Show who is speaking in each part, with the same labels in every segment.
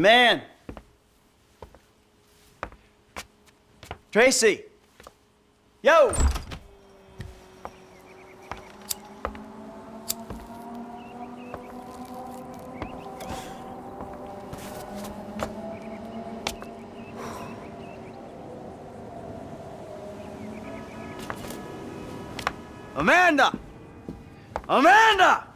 Speaker 1: man. Tracy. Yo. Amanda! Amanda!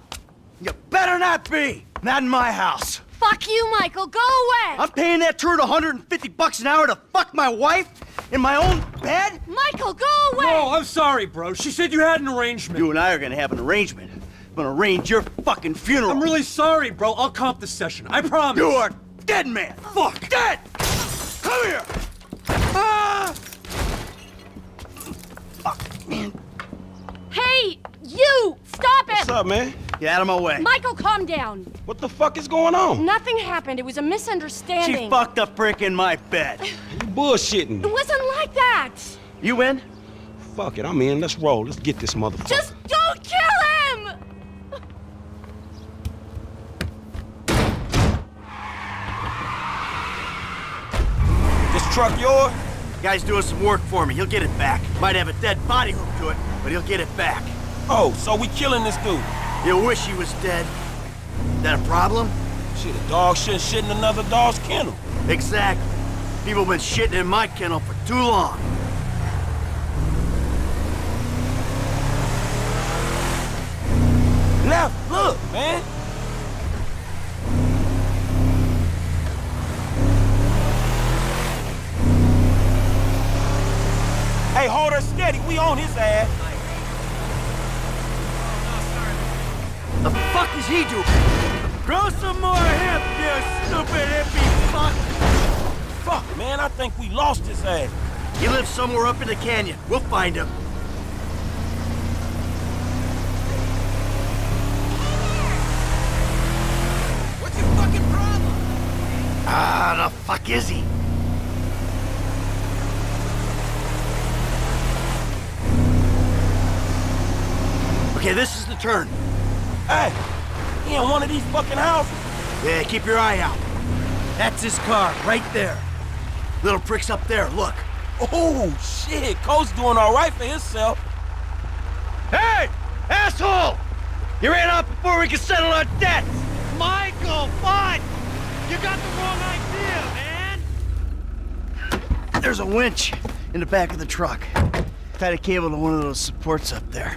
Speaker 1: You better not be! Not in my house.
Speaker 2: Fuck you, Michael. Go away.
Speaker 1: I'm paying that turd 150 bucks an hour to fuck my wife in my own bed?
Speaker 2: Michael, go away.
Speaker 3: No, I'm sorry, bro. She said you had an arrangement.
Speaker 1: You and I are gonna have an arrangement. I'm gonna arrange your fucking funeral.
Speaker 3: I'm really sorry, bro. I'll comp the session. I promise.
Speaker 1: You are dead, man. Fuck. Dead! Come here! Ah! Fuck, man.
Speaker 2: Hey, you! Stop it!
Speaker 4: What's up, man?
Speaker 1: Get out of my way.
Speaker 2: Michael, calm down.
Speaker 4: What the fuck is going on?
Speaker 2: Nothing happened. It was a misunderstanding.
Speaker 1: She fucked a prick in my bed.
Speaker 4: You bullshitting.
Speaker 2: It wasn't like that.
Speaker 1: You in?
Speaker 4: Fuck it, I'm in. Let's roll. Let's get this motherfucker.
Speaker 2: Just don't kill him!
Speaker 4: This truck yours?
Speaker 1: Guy's doing some work for me. He'll get it back. Might have a dead body hooked to it, but he'll get it back.
Speaker 4: Oh, so we killing this dude.
Speaker 1: He'll wish he was dead. That a problem?
Speaker 4: Shit, a dog shouldn't shit in another dog's kennel.
Speaker 1: Exactly. People been shitting in my kennel for too long.
Speaker 4: Left, look, man. Hey, hold her steady. We on his ass.
Speaker 1: What the fuck is he doing? Grow some more hip, you stupid hippie fuck!
Speaker 4: Fuck, man, I think we lost his ass.
Speaker 1: He lives somewhere up in the canyon. We'll find him.
Speaker 5: What's your fucking problem?
Speaker 1: Ah, the fuck is he? Okay, this is the turn.
Speaker 4: Hey, he in one of these fucking houses.
Speaker 1: Yeah, keep your eye out. That's his car, right there. Little prick's up there, look.
Speaker 4: Oh, shit. Coach doing all right for himself.
Speaker 1: Hey! Asshole! You ran off before we could settle our debts!
Speaker 5: Michael, what? You got the wrong idea, man.
Speaker 1: There's a winch in the back of the truck. Tied a cable to one of those supports up there.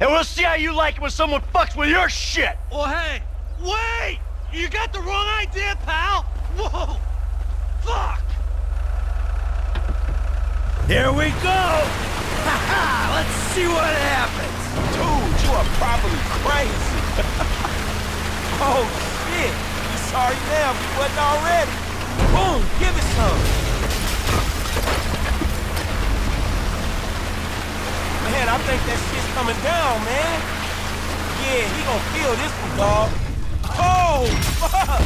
Speaker 1: And we'll see how you like it when someone fucks with your shit!
Speaker 5: Well, hey, wait! You got the wrong idea, pal. Whoa! Fuck!
Speaker 1: Here we go! Ha ha! Let's see what happens!
Speaker 4: Dude, you are probably crazy. oh, shit. You sorry now if you wasn't already. Boom, give it some. Man, I think that shit's coming down, man. Yeah, he gonna feel this one, dog. Oh, fuck!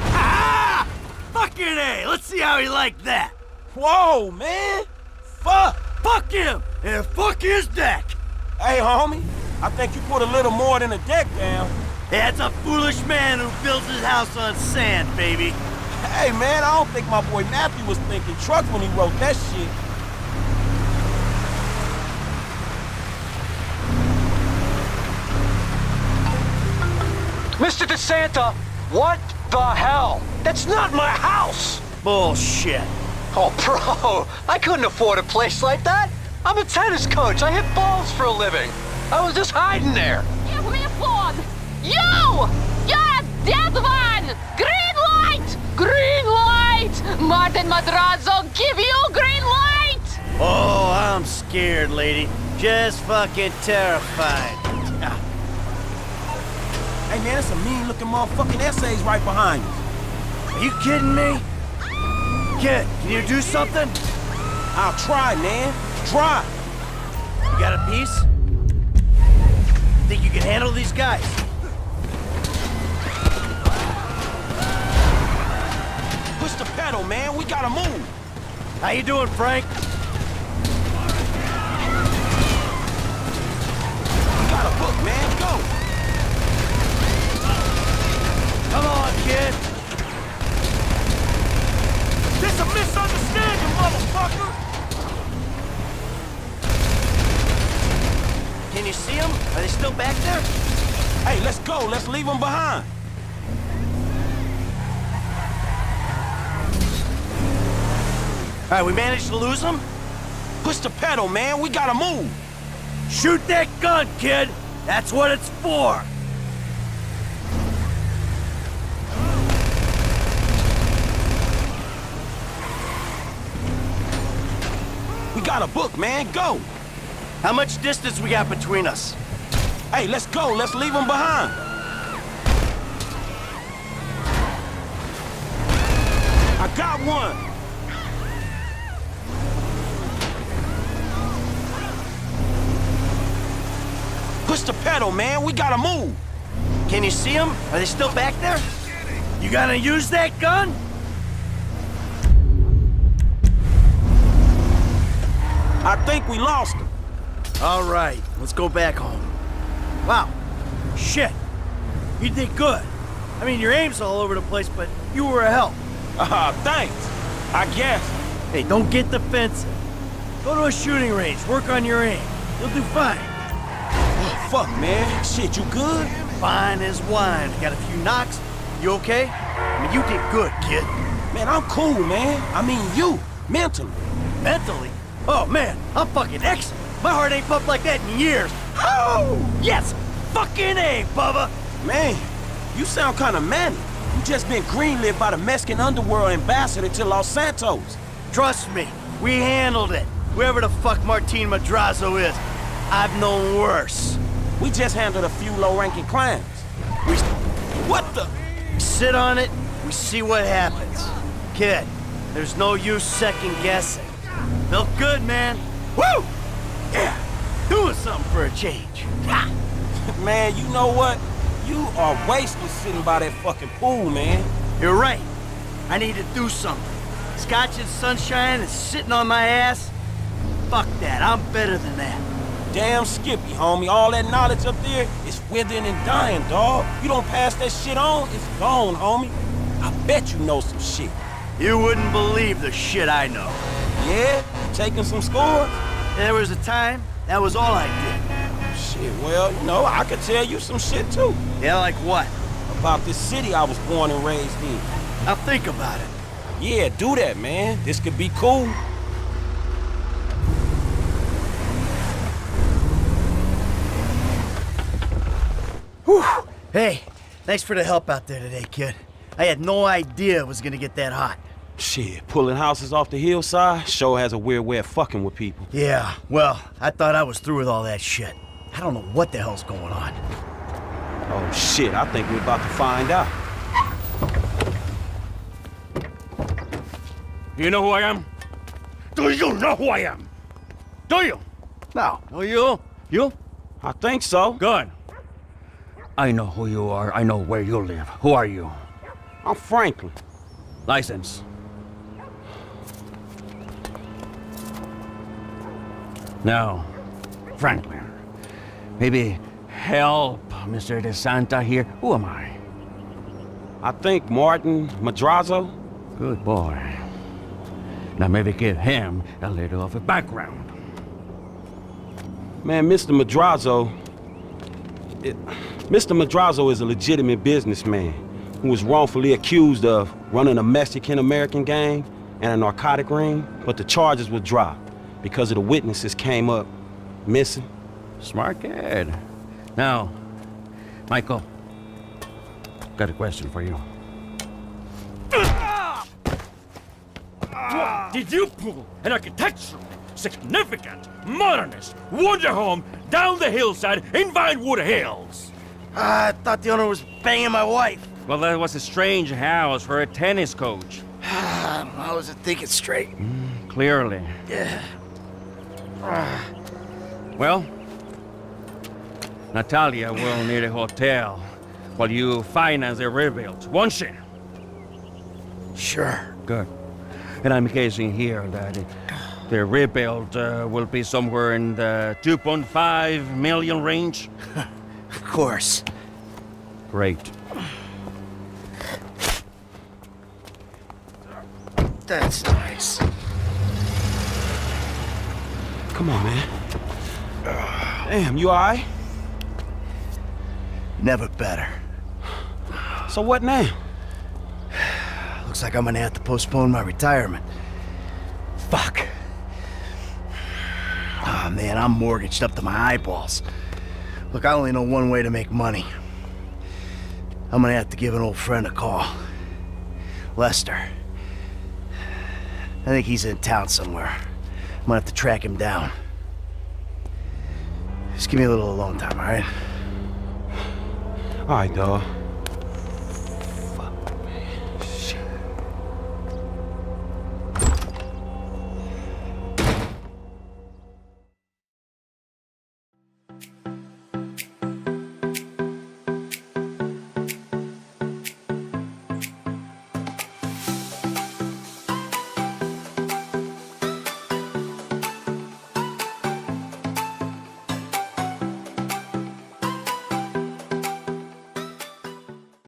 Speaker 1: Ah! Fucking A! Let's see how he liked that!
Speaker 4: Whoa, man. Fuck.
Speaker 1: Fuck him! And fuck his deck!
Speaker 4: Hey, homie. I think you put a little more than a deck down.
Speaker 1: That's a foolish man who builds his house on sand, baby.
Speaker 4: Hey, man, I don't think my boy Matthew was thinking truck when he wrote that shit.
Speaker 3: Mr. DeSanta, what the hell? That's not my house!
Speaker 1: Bullshit.
Speaker 3: Oh, bro, I couldn't afford a place like that. I'm a tennis coach. I hit balls for a living. I was just hiding there.
Speaker 2: You! Yes, that one! Green light! Green light! Martin Madrazo, give you green light!
Speaker 1: Oh, I'm scared, lady. Just fucking terrified.
Speaker 4: Hey, man, there's a mean-looking motherfucking essays right behind you.
Speaker 1: Are you kidding me? Kid, can you do something?
Speaker 4: I'll try, man. Try.
Speaker 1: You got a piece? Think you can handle these guys?
Speaker 4: Push man. We gotta move.
Speaker 1: How you doing, Frank?
Speaker 4: We got a book, man. Go.
Speaker 1: Come on, kid.
Speaker 4: This a misunderstanding, motherfucker.
Speaker 1: Can you see them? Are they still back there?
Speaker 4: Hey, let's go. Let's leave them behind.
Speaker 1: All right, we managed to lose them?
Speaker 4: Push the pedal, man. We gotta move.
Speaker 1: Shoot that gun, kid! That's what it's for!
Speaker 4: We got a book, man. Go.
Speaker 1: How much distance we got between us?
Speaker 4: Hey, let's go. Let's leave them behind. I got one. Push the pedal, man. We gotta move.
Speaker 1: Can you see them? Are they still back there? You gonna use that gun?
Speaker 4: I think we lost them.
Speaker 1: All right, let's go back home. Wow, shit. You did good. I mean, your aim's all over the place, but you were a help.
Speaker 4: Ah, thanks. I guess.
Speaker 1: Hey, don't get defensive. Go to a shooting range, work on your aim. You'll do fine.
Speaker 4: Fuck, man. Shit, you good?
Speaker 1: Fine as wine. Got a few knocks. You okay? I mean, you did good, kid.
Speaker 4: Man, I'm cool, man. I mean, you. Mentally.
Speaker 1: Mentally? Oh, man, I'm fucking excellent. My heart ain't pumped like that in years. Oh, yes! Fucking A, Bubba!
Speaker 4: Man, you sound kind of manic. You just been greenlit by the Mexican underworld ambassador to Los Santos.
Speaker 1: Trust me, we handled it. Whoever the fuck Martin Madrazo is, I've known worse.
Speaker 4: We just handled a few low-ranking crimes.
Speaker 1: We
Speaker 4: What the?
Speaker 1: sit on it, we see what happens. Kid, there's no use second guessing. Felt good, man. Woo! Yeah, doing something for a change.
Speaker 4: Man, you know what? You are wasted sitting by that fucking pool, man.
Speaker 1: You're right. I need to do something. Scotch and sunshine is sitting on my ass. Fuck that, I'm better than that.
Speaker 4: Damn Skippy, homie. All that knowledge up there is withering and dying, dog. You don't pass that shit on, it's gone, homie. I bet you know some shit.
Speaker 1: You wouldn't believe the shit I know.
Speaker 4: Yeah? Taking some scores?
Speaker 1: There was a time, that was all I did.
Speaker 4: Shit, well, you know, I could tell you some shit too.
Speaker 1: Yeah, like what?
Speaker 4: About this city I was born and raised in.
Speaker 1: Now think about it.
Speaker 4: Yeah, do that, man. This could be cool.
Speaker 1: Whew. Hey, thanks for the help out there today, kid. I had no idea it was gonna get that hot.
Speaker 4: Shit, pulling houses off the hillside sure has a weird way of fucking with people.
Speaker 1: Yeah, well, I thought I was through with all that shit. I don't know what the hell's going on.
Speaker 4: Oh shit, I think we're about to find out.
Speaker 5: You know who I am? Do you know who I am? Do you?
Speaker 1: No. Oh, you? You?
Speaker 4: I think so.
Speaker 5: Good. I know who you are. I know where you live. Who are you?
Speaker 4: I'm Franklin.
Speaker 5: License. Now, Franklin, maybe help Mr. DeSanta here. Who am I?
Speaker 4: I think Martin Madrazo.
Speaker 5: Good boy. Now maybe give him a little of a background.
Speaker 4: Man, Mr. Madrazo, it, Mr. Madrazo is a legitimate businessman who was wrongfully accused of running a Mexican-American gang and a narcotic ring, but the charges were dropped because of the witnesses came up missing.
Speaker 6: Smart kid. Now, Michael, got a question for you.
Speaker 7: Did you pull an architectural, significant, modernist wonder home down the hillside in Vinewood Hills?
Speaker 1: I thought the owner was banging my wife.
Speaker 6: Well, that was a strange house for a tennis coach.
Speaker 1: I wasn't thinking straight.
Speaker 6: Clearly.
Speaker 1: Yeah.
Speaker 6: Well, Natalia will need a hotel while you finance the rebuild, won't she?
Speaker 1: Sure.
Speaker 6: Good. And I'm guessing here that the rebuild uh, will be somewhere in the 2.5 million range.
Speaker 1: Of course.
Speaker 6: Great.
Speaker 1: That's nice.
Speaker 4: Come on, man. Damn, you alright?
Speaker 1: Never better.
Speaker 4: So what now?
Speaker 1: Looks like I'm gonna have to postpone my retirement. Fuck. Ah, man, I'm mortgaged up to my eyeballs. Look, I only know one way to make money. I'm gonna have to give an old friend a call. Lester. I think he's in town somewhere. I'm gonna have to track him down. Just give me a little alone time, alright?
Speaker 4: Alright, dawg.